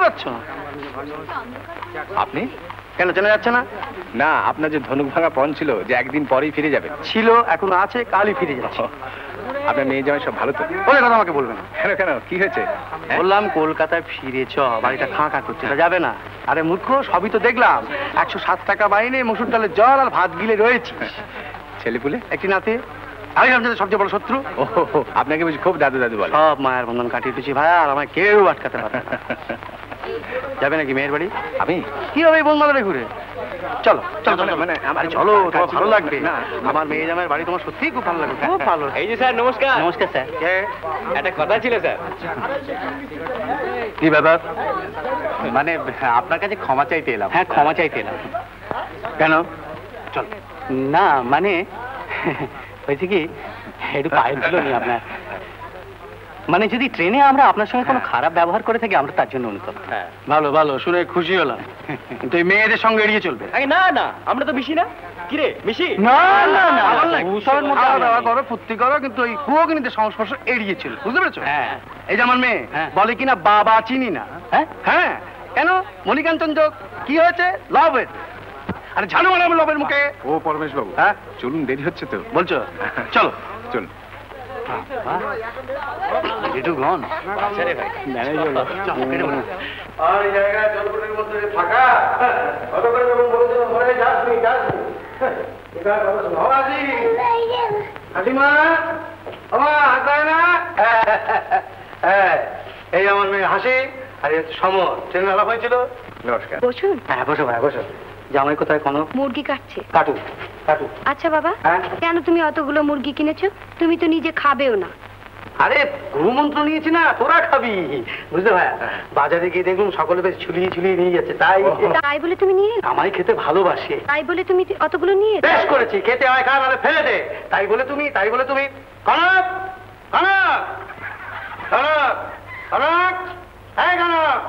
পাচ্ছ আপনি? কেন চেনা যাচ্ছে না? না আপনার যে ধনুক ভাঙা পণ ছিল যে একদিন পরেই ফিরে যাবে। ছিল এখনও আছে কালই ফিরে যাচ্ছে। আপনার মেয়ে জামাই সব ভালো তো। ওই কথা আমাকে বলবেন কেন কেন কি হয়েছে? হ্যাঁ? বললাম কলকাতায় ফিরে চ বাড়িটা খাঁ খাঁ করছে যাবে না। আরে মূর্খ সবই তো দেখলাম। একশো সাত টাকা বাইনে মসুর ডালের জল আর ভাত গিলে রয়েছি ছেলেপুলে? একটি নাতি? আমি আপনাদের সবচেয়ে বড় শত্রু। ও আপনাকে বুঝি খুব দাদু দাদু বলে। সব মায়ের বন্ধন কাটিয়ে দিচ্ছি ভাই আর আমায় কেউ আটকাতে পারবে না। যাবে নাকি মেয়ের বাড়ি? আমি? কি হবে এই বনমালারে ঘুরে? চলো মানে আমার- চলো তোমার ভালো লাগবে। না, আমার মেয়ে জামাইয়ের বাড়ি তোমার সত্যিই খুব ভালো লাগবে। খুব ভালো। এই যে স্যার নমস্কার। নমস্কার স্যার। একটা কথা ছিল স্যার। কি ব্যাপার? মানে আপনার কাছে ক্ষমা চাইতে এলাম। হ্যাঁ ক্ষমা চাইতে এলাম। কেন? চল। না মানে হয়েছে কি? একটু ধুলো নি আপনার। মানে যদি ট্রেনে আমরা আপনার সঙ্গে কোনো খারাপ ব্যবহার করে থাকি আমরা তার জন্য অনুতপ হ্যাঁ। ভালো ভালো শুনে খুশি হলাম। কিন্তু এই মেয়েদের সঙ্গে এড়িয়ে চলবে। আরে না না আমরা তো মিশি না। কি রে মিশি? না না না করো ফুর্তি করো কিন্তু ওই কুয়োগিনীদের সংস্পর্শ এড়িয়ে চল বুঝতে পেরেছ? হ্যাঁ। এই যে আমার মেয়ে হ্যাঁ। বলে কিনা বাবা চিনি না। হ্যাঁ? হ্যাঁ কেন? মণিকাঞ্চন যোগ কি হয়েছে? লাভ এর আরে ঝাড়ু মারাবো লবের মুখে। ও পরমেশ বাবু হ্যাঁ? চলুন দেরি হচ্ছে তো। বলছো? চলো। মধ্যে ফাঁকা? কত করে যাসনি যাসনি হ্যাঁ এই আমার মেয়ে হাসি আর সমর। ট্রেন আলাপ হয়েছিল? নমস্কার। বসুন। হ্যাঁ বসো ভাই বসো। জামাই কোথায় কোনো মুরগি কাটছে। কাটু কাটু আচ্ছা বাবা হ্যাঁ? কেন তুমি অতগুলো মুরগি কিনেছো? তুমি তো নিজে খাবেও না। আরে গুরুমন্ত্র নিয়েছি না তোরা খাবি। বুঝতে ভাই বাজারে গিয়ে দেখুন সকলে বেশ ঝুলিয়ে ঝুলিয়ে নিয়ে যাচ্ছে তাই তাই বলে তুমি নিয়ে আমায় খেতে ভালোবাসে। তাই বলে তুমি অতগুলো নিয়ে বেশ করেছি খেতে আমায় খা নাহলে ফেলে দে। তাই বলে তুমি তাই বলে তুমি। কনক কনক কনক কনক। এই কনক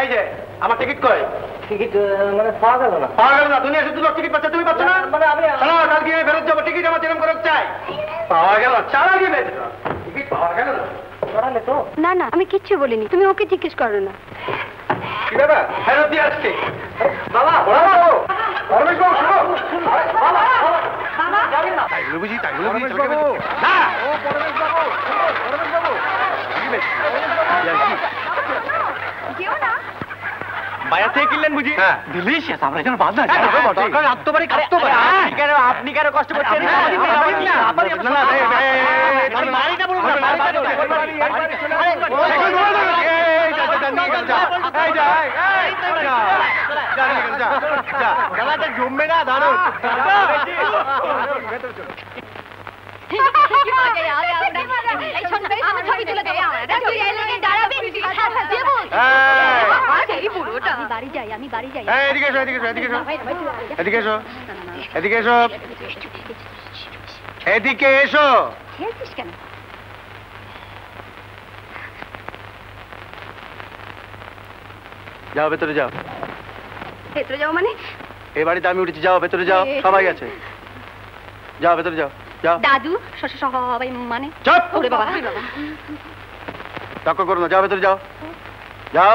এই যে আমার টিকিট কই? টিকিট মানে পাওয়া গেল না পাওয়া গেল না দুনিয়া শুধু লোক টিকিট পাচ্ছে তুমি পাচ্ছ না মানে আমি শোনো কালকে আমি ফেরত যাব টিকিট আমার যেরকম করে চাই পাওয়া গেল চালা গিয়ে টিকিট পাওয়া গেল না না না আমি কিচ্ছু বলিনি তুমি ওকে জিজ্ঞেস করো না কি ফেরত দিয়ে আসছে বাবা বাবা পরমেশ বাবু শুনো বাবা বাবা না তাই বলে বুঝি তাই বলে বুঝি চলকে বেঁচে- না ও পরমেশ বাবু পরমেশ বাবু কি বেশ বাজার থেকে কিনলেন বুঝি হ্যাঁ ডিলিশিয়াস আমরা এখানে বাদ না দরকার আত্ম বাড়ি কাটতে পারি আপনি কেন আপনি কেন কষ্ট করছেন না, না, না, না, না, এই, এই, এই, আপনি বাড়িটা বলুন না, বাড়ি, যাই আমি বাড়ি যাই এদিকে এসো, এদিকে এসো, এদিকে এসো। এদিকে এসো এদিকে এসো এদিকে এসো খেলছিস কেন যাও ভেতরে যাও ভেতরে যাও মানে এই বাড়িতে আমি উঠেছি যাও ভেতরে যাও সবাই আছে যাও ভেতরে যাও যাও দাদু সবাই মানে চুপ ওরে বাবা তক্ক করো না যাও ভেতরে যাও যাও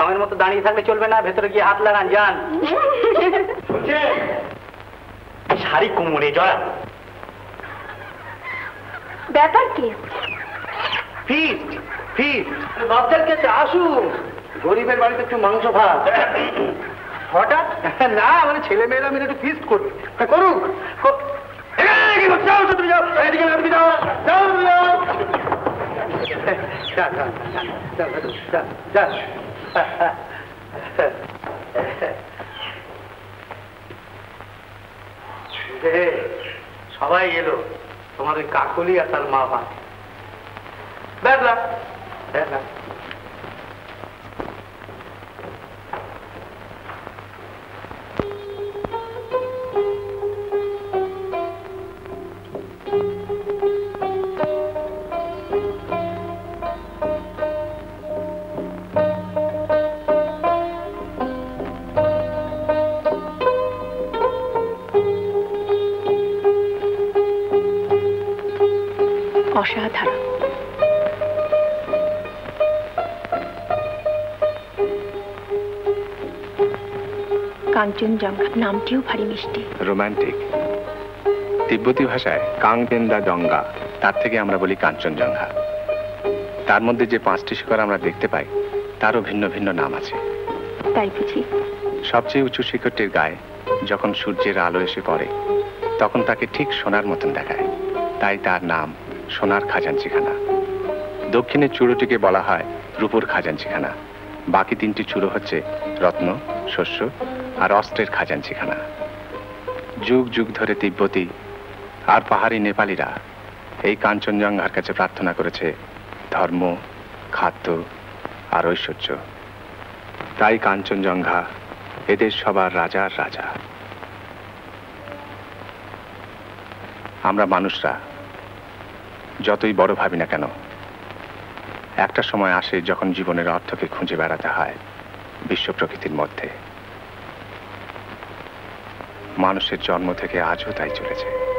সময়ের মতো দাঁড়িয়ে থাকলে চলবে না ভেতরে গিয়ে হাত লাগান যান। শাড়ি কোমরে জড়া ব্যাপার কি? Fist fist. বাচ্চার কাছে আসুন। গরিবের বাড়িতে একটু মাংস ভাত। হঠাৎ? না মানে ছেলে মেয়েরা মিলে একটু ফিস্ট করুক। কর- এই, কি করছ? যাও, সবাই এলো। ওই কাকুলি আর তার মা ভাই দেখলাম দেখলাম অসাধারণ। কাঞ্চনজঙ্ঘা নামটিও ভারী মিষ্টি। রোমান্টিক। তিব্বতী ভাষায় কাংপেন্দা জঙ্গা তার থেকে আমরা বলি কাঞ্চনজঙ্ঘা। তার মধ্যে যে পাঁচটি শিখর আমরা দেখতে পাই তারও ভিন্ন ভিন্ন নাম আছে। তাই বুঝি। সবচেয়ে উঁচু শিখরটির গায়ে যখন সূর্যের আলো এসে পড়ে তখন তাকে ঠিক সোনার মতন দেখায়। তাই তার নাম সোনার খাজাঞ্চিখানা। দক্ষিণের চূড়োটিকে বলা হয় রূপোর খাজাঞ্চিখানা। বাকি তিনটি চূড়ো হচ্ছে রত্ন, শস্য আর অস্ত্রের খাজাঞ্চিখানা। যুগ যুগ ধরে তিব্বতী আর পাহাড়ি নেপালিরা এই কাঞ্চনজঙ্ঘার কাছে প্রার্থনা করেছে ধর্ম, খাদ্য আর ঐশ্বর্য। তাই কাঞ্চনজঙ্ঘা এদের সবার রাজার রাজা। আমরা মানুষরা যতই বড় ভাবি না কেন, একটা সময় আসে যখন জীবনের অর্থকে খুঁজে বেড়াতে হয় বিশ্ব প্রকৃতির মধ্যে। মানুষের জন্ম থেকে আজও তাই চলেছে।